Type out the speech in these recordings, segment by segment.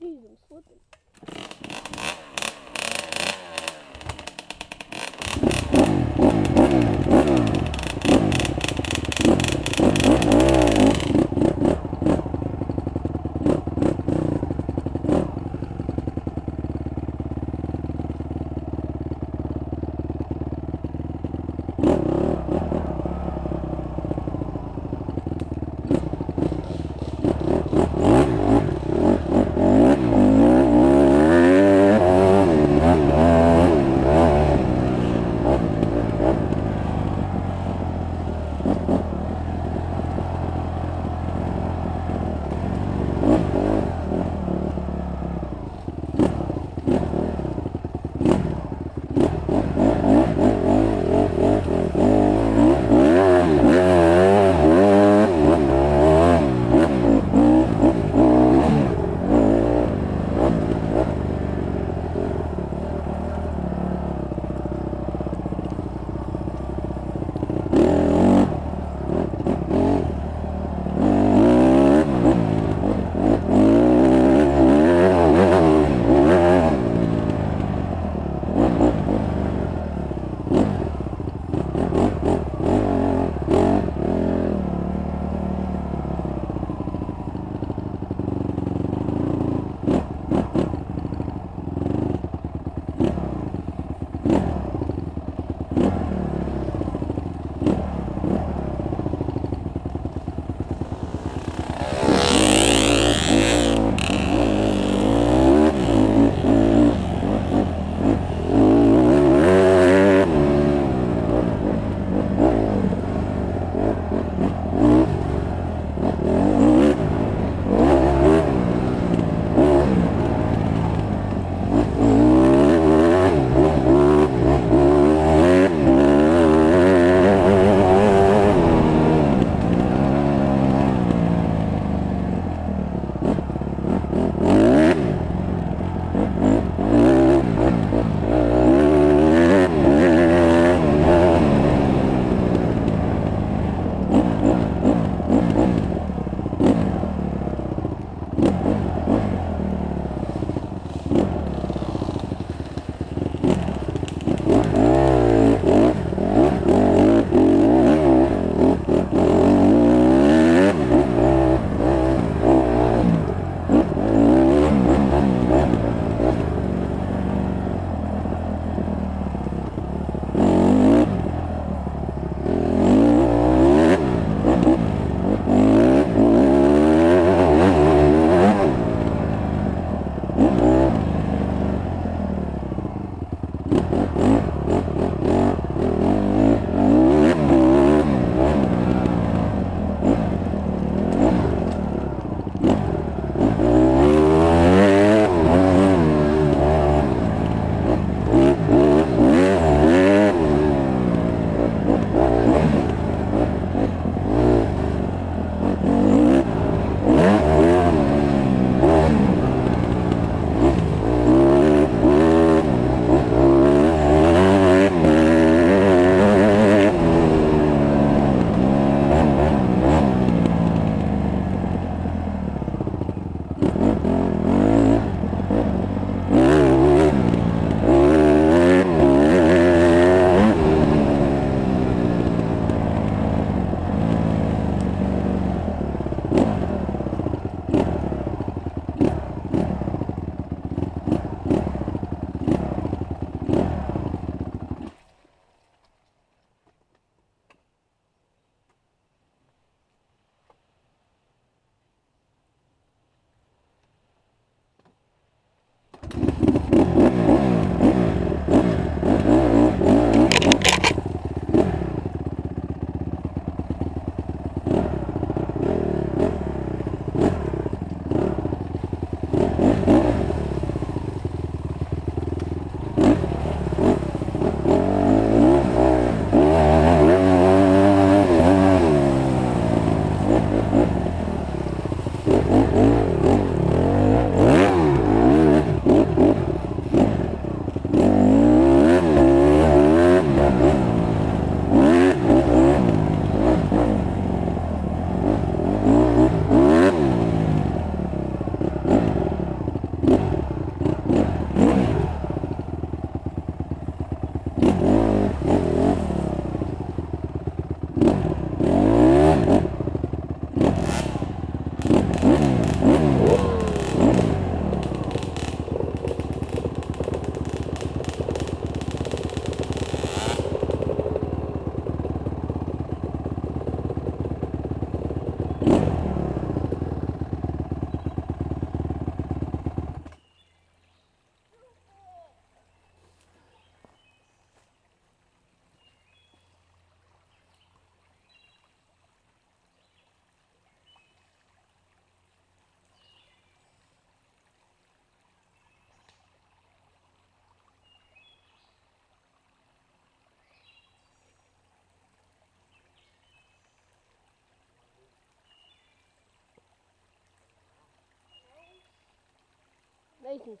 Jeez, I'm slipping.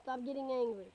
Stop getting angry.